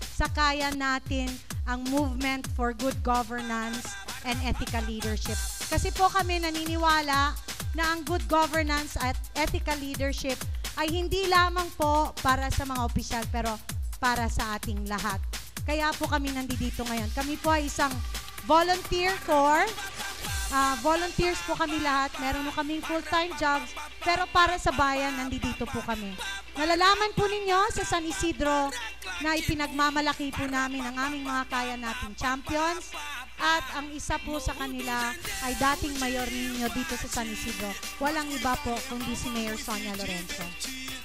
sa kaya natin ang movement for good governance and ethical leadership. Kasi po kami naniniwala na ang good governance at ethical leadership ay hindi lamang po para sa mga opisyal pero para sa ating lahat. Kaya po kami nandito ngayon. Kami po ay isang volunteer corps Ah, volunteers po kami lahat. Meron po kaming full-time jobs. Pero para sa bayan, nandito po kami. Nalalaman po ninyo sa San Isidro na ipinagmamalaki po namin ang aming mga kaya nating champions. At ang isa po sa kanila ay dating mayor ninyo dito sa San Isidro. Walang iba po kundi si Mayor Sonia Lorenzo.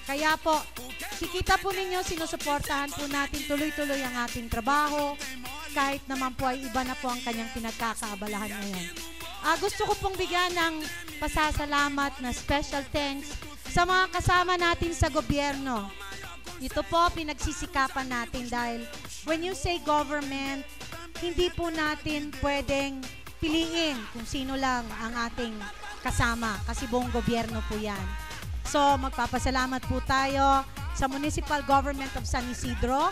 Kaya po, kikita po ninyo, sinusuportahan po natin tuloy-tuloy ang ating trabaho. Kahit naman po ay iba na po ang kanyang pinagkakaabalahan ngayon. Ah, gusto ko pong bigyan ng pasasalamat na special thanks sa mga kasama natin sa gobyerno. Ito po, pinagsisikapan natin dahil when you say government, hindi po natin pwedeng piliin kung sino lang ang ating kasama kasi buong gobyerno po yan. So, magpapasalamat po tayo sa Municipal Government of San Isidro.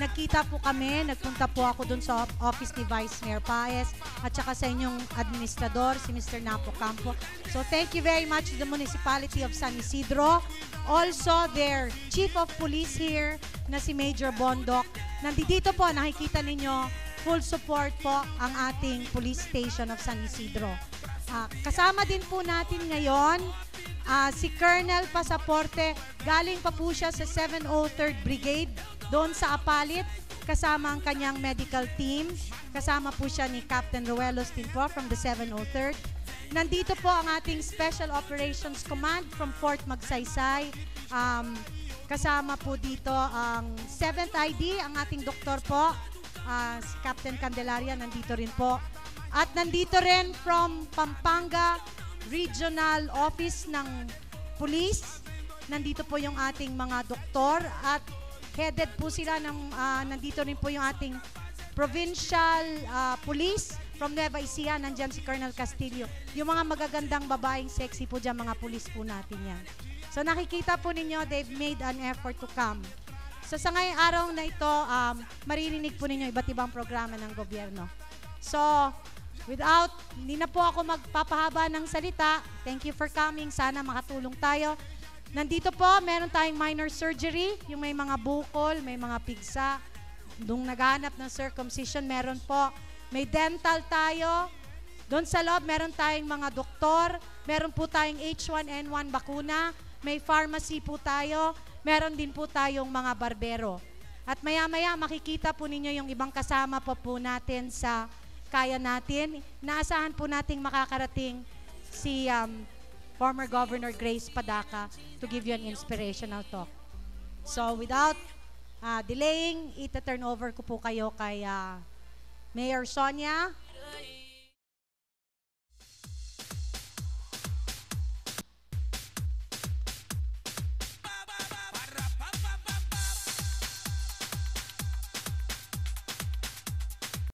Nagkita po kami, nagpunta po ako dun sa office ni Vice Mayor Paez at saka sa inyong administrador, si Mr. Napo Campo. So thank you very much to the Municipality of San Isidro. Also, their Chief of Police here na si Major Bondok. Nandito po, nakikita ninyo, full support po ang ating Police Station of San Isidro. Ah, kasama din po natin ngayon Ah, si Colonel Pasaporte, galing pa po siya sa 703rd Brigade doon sa Apalit kasama ang kanyang medical team. Kasama po siya ni Captain Ruelos din po from the 703rd. Nandito po ang ating Special Operations Command from Fort Magsaysay. Um, kasama po dito ang 7th ID, ang ating doktor po, ah, si Captain Candelaria, nandito rin po. At nandito rin from Pampanga, Regional Office ng Police. Nandito po yung ating mga doktor at headed po sila ng, ah, nandito rin po yung ating Provincial ah, Police from Nueva Ecija. Nandyan si Colonel Castillo. Yung mga magagandang babaeng sexy po dyan, mga police po natin yan. So nakikita po ninyo, they've made an effort to come. So sa ngayong araw na ito, um, maririnig po ninyo iba't ibang programa ng gobyerno. So, without, hindi na po ako magpapahaba ng salita. Thank you for coming. Sana makatulong tayo. Nandito po, meron tayong minor surgery, yung may mga bukol, may mga pigsa. Nung naghanap ng circumcision, meron po. May dental tayo. Doon sa loob, meron tayong mga doktor. Meron po tayong H1N1 bakuna. May pharmacy po tayo. Meron din po tayong mga barbero. At maya-maya, makikita po ninyo yung ibang kasama po po natin sa kaya natin. Naasahan po nating makakarating si um, former Governor Grace Padaka to give you an inspirational talk. So without uh, delaying, ita-turn over ko po kayo kay uh, Mayor Sonia